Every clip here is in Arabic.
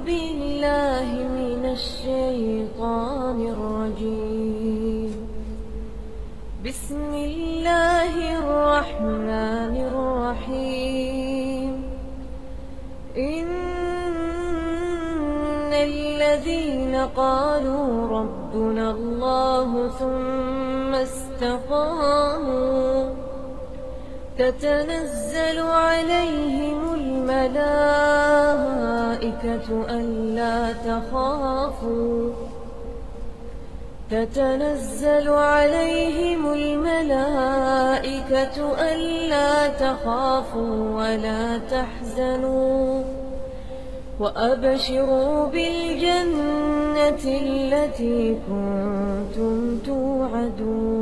بالله من الشيطان الرجيم. بسم الله الرحمن الرحيم. إن الذين قالوا ربنا الله ثم استقاموا تتنزل عليهم الملائكة ألا تخافوا. تتنزل عليهم الملائكة ألا تخافوا ولا تحزنوا. وأبشروا بالجنة التي كنتم توعدون.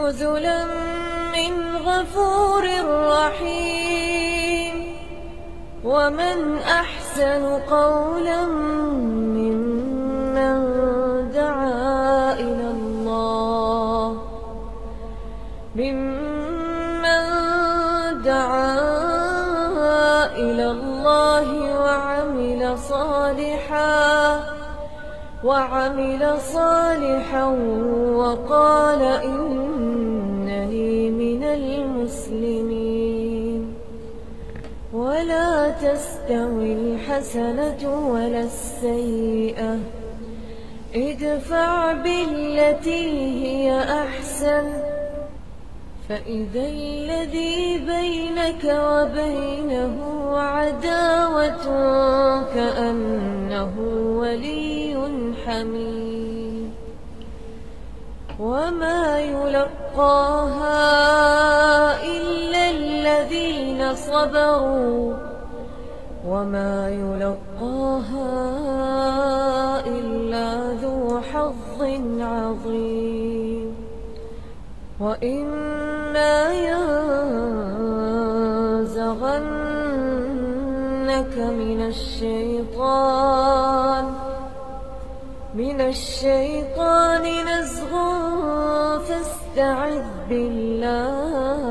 نزلا من غفور رحيم. ومن أحسن قولا ممن دعا إلى الله. ممن دعا إلى الله وعمل صالحا وعمل صالحا وقال إنني من المسلمين. ولا تستوي الحسنة ولا السيئة. ادفع بالتي هي أحسن. فإذا الذي بينك وبينه عداوة كأنه ولي حميم وما يلقاها إلا الذين صبروا وما يلقاها إلا ذو حظ عظيم وإما ينزغنك من الشيطان من الشيطان نزغ فاستعذ بالله.